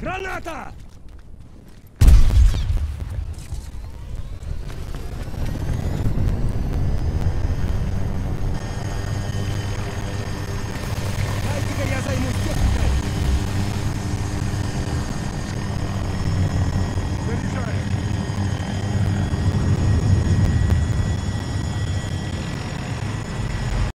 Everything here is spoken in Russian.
Граната!